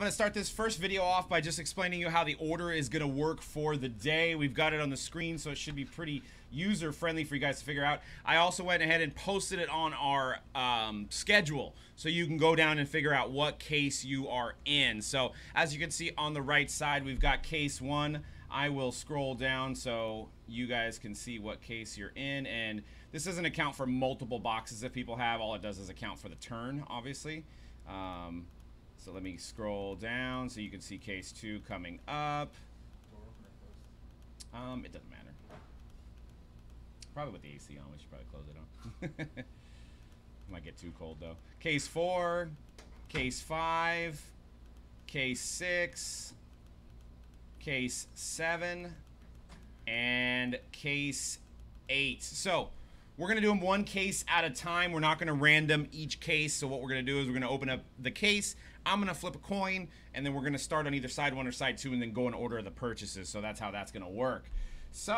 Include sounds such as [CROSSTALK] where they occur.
I'm going to start this first video off by just explaining you how the order is going to work for the day. We've got it on the screen, so it should be pretty user friendly for you guys to figure out. I also went ahead and posted it on our um, schedule, so you can go down and figure out what case you are in. So as you can see on the right side, we've got case one. I will scroll down so you guys can see what case you're in. And this doesn't account for multiple boxes that people have. All it does is account for the turn, obviously. Um, so let me scroll down so you can see case two coming up. Um, it doesn't matter. Probably with the AC on, we should probably close it on. [LAUGHS] Might get too cold though. Case four, case five, case six, case seven, and case eight. So we're gonna do them one case at a time. We're not gonna random each case. So what we're gonna do is we're gonna open up the case. I'm gonna flip a coin, and then we're gonna start on either side one or side two, and then go in order of the purchases. So that's how that's gonna work. So